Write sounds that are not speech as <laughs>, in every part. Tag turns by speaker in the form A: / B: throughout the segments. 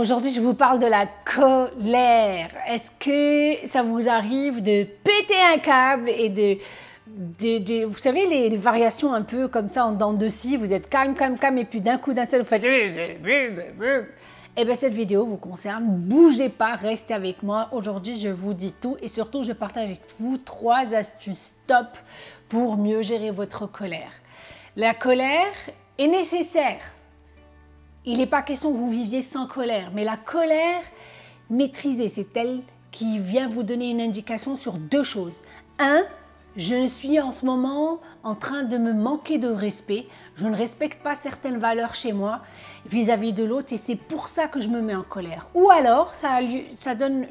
A: aujourd'hui je vous parle de la colère. Est-ce que ça vous arrive de péter un câble et de, vous savez, les, variations un peu comme ça en dents de scie, vous êtes calme, calme, calme, et puis d'un coup d'un seul, vous faites... <laughs> Eh bien, cette vidéo vous concerne. Bougez pas, restez avec moi. Aujourd'hui, je vous dis tout et surtout, je partage avec vous trois astuces top pour mieux gérer votre colère. La colère est nécessaire il n'est pas question que vous viviez sans colère, mais la colère maîtrisée, c'est elle qui vient vous donner une indication sur deux choses. Un, je suis en ce moment en train de me manquer de respect. Je ne respecte pas certaines valeurs chez moi vis-à-vis de l'autre et c'est pour ça que je me mets en colère. Ou alors, ça, donne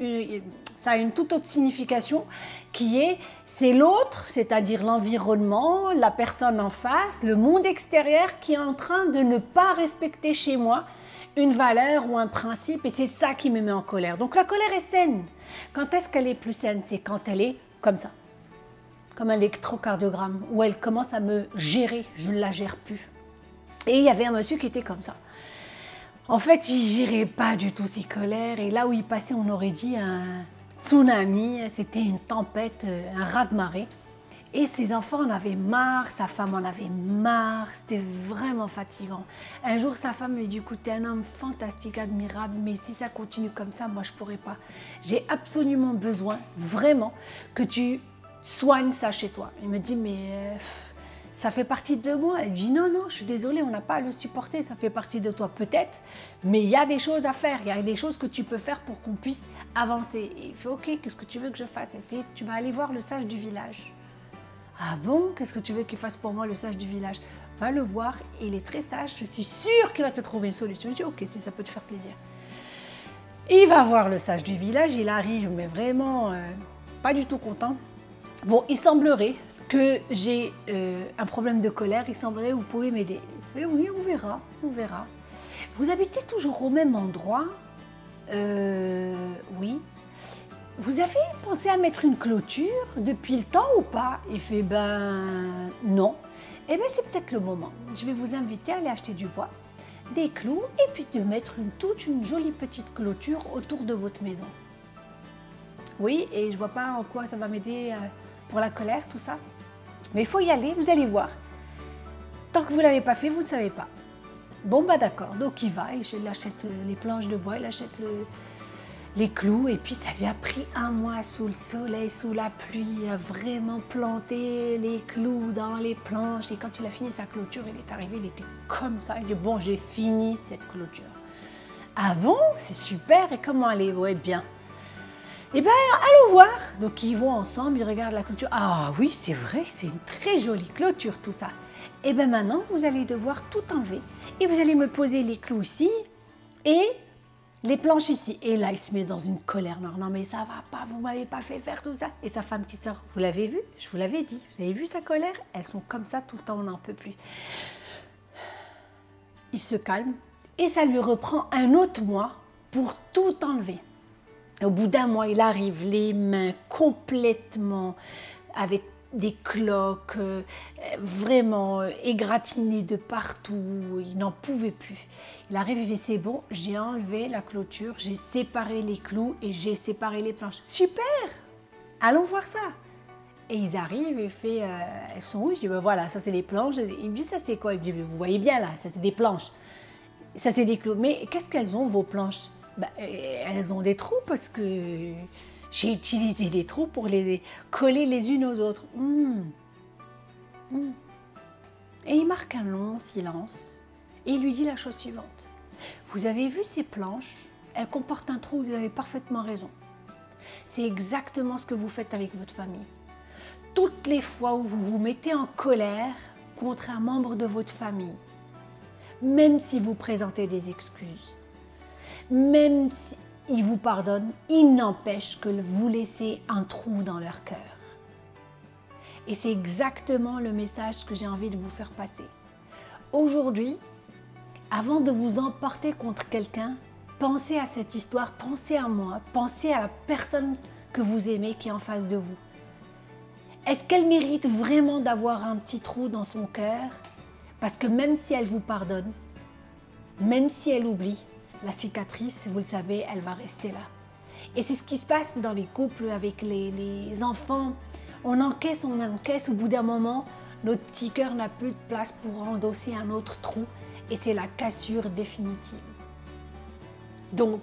A: ça a une toute autre signification qui est c'est l'autre, c'est-à-dire l'environnement, la personne en face, le monde extérieur qui est en train de ne pas respecter chez moi une valeur ou un principe et c'est ça qui me met en colère. Donc la colère est saine. Quand est-ce qu'elle est plus saine? C'est quand elle est comme ça, comme un électrocardiogramme, où elle commence à me gérer, je ne la gère plus. Et il y avait un monsieur qui était comme ça. En fait, il gérait pas du tout ses colères et là où il passait, on aurait dit un, tsunami, c'était une tempête, euh, un raz-de-marée. Et ses enfants en avaient marre, sa femme en avait marre, c'était vraiment fatigant. Un jour, sa femme lui dit, écoute, t'es un homme fantastique, admirable, mais si ça continue comme ça, moi, je pourrais pas. J'ai absolument besoin, vraiment, que tu soignes ça chez toi. Il me dit, mais... Euh, ça fait partie de moi. Elle dit non, non, je suis désolée, on n'a pas à le supporter, ça fait partie de toi peut-être, mais il y a des choses à faire, il y a des choses que tu peux faire pour qu'on puisse avancer. il fait ok, qu'est-ce que tu veux que je fasse? Elle fait tu vas aller voir le sage du village. Ah bon, qu'est-ce que tu veux qu'il fasse pour moi le sage du village? Va le voir, il est très sage, je suis sûre qu'il va te trouver une solution. Je dis ok, si ça peut te faire plaisir. Il va voir le sage du village, il arrive, mais vraiment euh, pas du tout content. Bon, il semblerait que j'ai euh, un problème de colère, il semblerait que vous pouvez m'aider. Mais oui, on verra, on verra. Vous habitez toujours au même endroit? Euh, Oui. Vous avez pensé à mettre une clôture depuis le temps ou pas? Il fait ben non. Eh bien c'est peut-être le moment. Je vais vous inviter à aller acheter du bois, des clous et puis de mettre toute une jolie petite clôture autour de votre maison. Oui, et je vois pas en quoi ça va m'aider euh, pour la colère, tout ça. Mais il faut y aller, vous allez voir. Tant que vous ne l'avez pas fait, vous ne savez pas. Bon, bah d'accord, donc il va, il achète euh, les planches de bois, il achète les clous, et puis ça lui a pris un mois sous le soleil, sous la pluie, à vraiment planter les clous dans les planches. Et quand il a fini sa clôture, il est arrivé, il était comme ça, il dit bon, j'ai fini cette clôture. Ah bon, c'est super, et comment elle est Ouais, bien. Eh bien, allons voir. Donc, ils vont ensemble, ils regardent la clôture. Ah oui, c'est vrai, c'est une très jolie clôture, tout ça. Et eh bien maintenant, vous allez devoir tout enlever. Et vous allez me poser les clous ici et les planches ici. Et là, il se met dans une colère. Non, non, mais ça va pas, vous m'avez pas fait faire tout ça. Et sa femme qui sort, vous l'avez vu? Je vous l'avais dit. Vous avez vu sa colère? Elles sont comme ça tout le temps, on n'en peut plus. Il se calme et ça lui reprend un autre mois pour tout enlever. Au bout d'un mois, il arrive les mains complètement avec des cloques, euh, vraiment euh, égratignées de partout. Il n'en pouvait plus. Il arrive et fait c'est bon, j'ai enlevé la clôture, j'ai séparé les clous et j'ai séparé les planches. Super Allons voir ça. Et ils arrivent et fait euh, elles sont où? Je dis ben voilà, ça c'est les planches. Il me dit ça c'est quoi? Il me dit vous voyez bien là, ça c'est des planches. Ça c'est des clous. Mais qu'est-ce qu'elles ont vos planches? Bah, euh, elles ont des trous parce que j'ai utilisé des trous pour les coller les unes aux autres. Hmm. Hmm. Et il marque un long silence et il lui dit la chose suivante. Vous avez vu ces planches? Elles comportent un trou, vous avez parfaitement raison. C'est exactement ce que vous faites avec votre famille. Toutes les fois où vous vous mettez en colère contre un membre de votre famille, même si vous présentez des excuses, même s'ils vous pardonnent, il n'empêche que vous laissez un trou dans leur cœur. Et c'est exactement le message que j'ai envie de vous faire passer. Aujourd'hui, avant de vous emporter contre quelqu'un, pensez à cette histoire, pensez à moi, pensez à la personne que vous aimez qui est en face de vous. Est-ce qu'elle mérite vraiment d'avoir un petit trou dans son cœur? Parce que même si elle vous pardonne, même si elle oublie, la cicatrice, vous le savez, elle va rester là. Et c'est ce qui se passe dans les couples avec les, enfants. On encaisse, on encaisse, au bout d'un moment, notre petit cœur n'a plus de place pour endosser un autre trou et c'est la cassure définitive. Donc,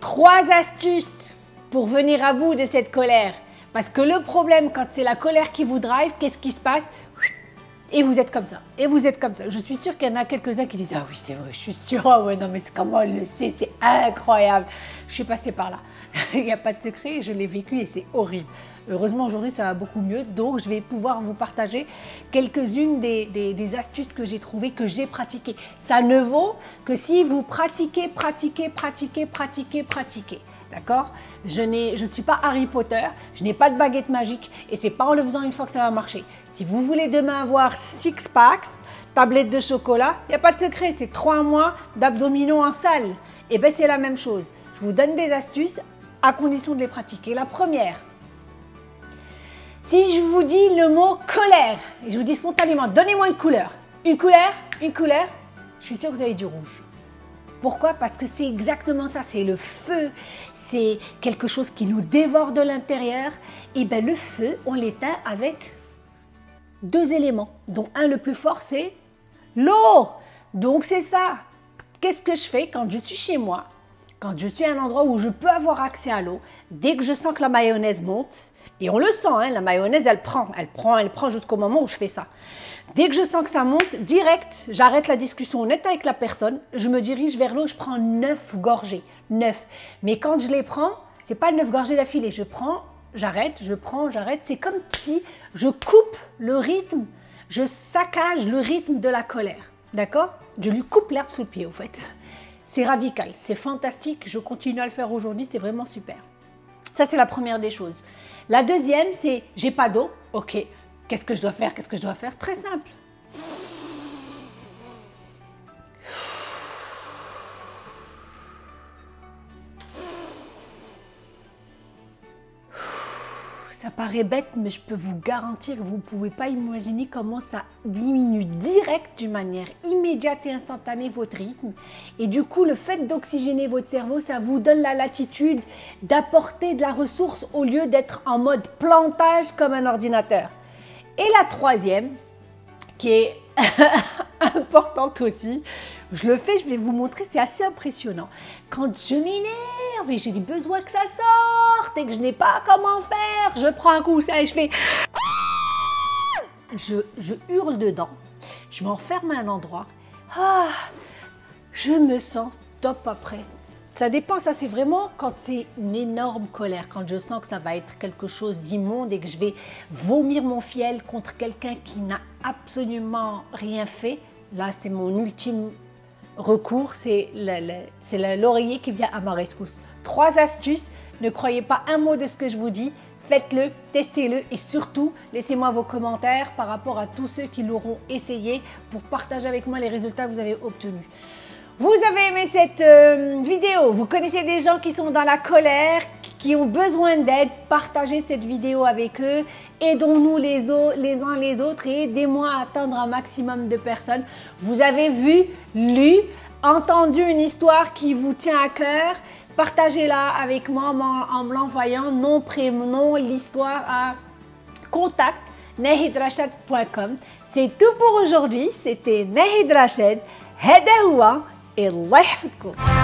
A: trois astuces pour venir à bout de cette colère. Parce que le problème, quand c'est la colère qui vous drive, qu'est-ce qui se passe? Et vous êtes comme ça. Et vous êtes comme ça. Je suis sûre qu'il y en a quelques-uns qui disent Ah oui, c'est vrai, je suis sûre. Ah ouais, non, mais comment elle le sait C'est incroyable. Je suis passée par là. <laughs> Il n'y a pas de secret, je l'ai vécu et c'est horrible. Heureusement, aujourd'hui, ça va beaucoup mieux. Donc, je vais pouvoir vous partager quelques-unes des, astuces que j'ai trouvées, que j'ai pratiquées. Ça ne vaut que si vous pratiquez, pratiquez, pratiquez, pratiquez, pratiquez. D'accord? Je, ne suis pas Harry Potter, je n'ai pas de baguette magique et c'est pas en le faisant une fois que ça va marcher. Si vous voulez demain avoir six packs, tablette de chocolat, il n'y a pas de secret, c'est trois mois d'abdominaux en salle. Et eh bien c'est la même chose. Je vous donne des astuces à condition de les pratiquer. La première, si je vous dis le mot colère, et je vous dis spontanément, donnez-moi une couleur. Une couleur, une couleur, je suis sûre que vous avez du rouge. Pourquoi? Parce que c'est exactement ça, c'est le feu, c'est quelque chose qui nous dévore de l'intérieur. Et bien le feu, on l'éteint avec deux éléments, dont un le plus fort, c'est l'eau. Donc c'est ça. Qu'est-ce que je fais quand je suis chez moi, quand je suis à un endroit où je peux avoir accès à l'eau, dès que je sens que la mayonnaise monte, et on le sent, hein, la mayonnaise, elle prend, elle prend, elle prend jusqu'au moment où je fais ça. Dès que je sens que ça monte, direct, j'arrête la discussion honnête avec la personne, je me dirige vers l'eau, je prends neuf gorgées, neuf. Mais quand je les prends, c'est pas neuf gorgées d'affilée, je prends, j'arrête, je prends, j'arrête. C'est comme si je coupe le rythme, je saccage le rythme de la colère, d'accord? Je lui coupe l'herbe sous le pied, au fait. C'est radical, c'est fantastique, je continue à le faire aujourd'hui, c'est vraiment super. Ça, c'est la première des choses. La deuxième, c'est j'ai pas d'eau. Ok, qu'est-ce que je dois faire? Qu'est-ce que je dois faire? Très simple. Paraît bête, mais je peux vous garantir que vous ne pouvez pas imaginer comment ça diminue direct, d'une manière immédiate et instantanée, votre rythme. Et du coup, le fait d'oxygéner votre cerveau, ça vous donne la latitude d'apporter de la ressource au lieu d'être en mode plantage comme un ordinateur. Et la troisième, qui est <laughs> importante aussi, je le fais, je vais vous montrer, c'est assez impressionnant. Quand je m'énerve et j'ai besoin que ça sorte et que je n'ai pas comment faire, je prends un coup ça et je fais... Je, je hurle dedans, je m'enferme à un endroit, ah, je me sens top après. Ça dépend, ça c'est vraiment quand c'est une énorme colère, quand je sens que ça va être quelque chose d'immonde et que je vais vomir mon fiel contre quelqu'un qui n'a absolument rien fait. Là, c'est mon ultime recours, c'est l'oreiller qui vient à ma rescousse. Trois astuces, ne croyez pas un mot de ce que je vous dis, faites-le, testez-le et surtout laissez-moi vos commentaires par rapport à tous ceux qui l'auront essayé pour partager avec moi les résultats que vous avez obtenus. Vous avez aimé cette euh, vidéo, vous connaissez des gens qui sont dans la colère, qui ont besoin d'aide, partagez cette vidéo avec eux, aidons-nous les, les uns les autres et aidez-moi à atteindre un maximum de personnes. Vous avez vu, lu, entendu une histoire qui vous tient à cœur, Partagez-la avec moi en me l'envoyant nom, prénom, l'histoire à contact C'est tout pour aujourd'hui. C'était Nahid Rachid. Hedahoua et Allah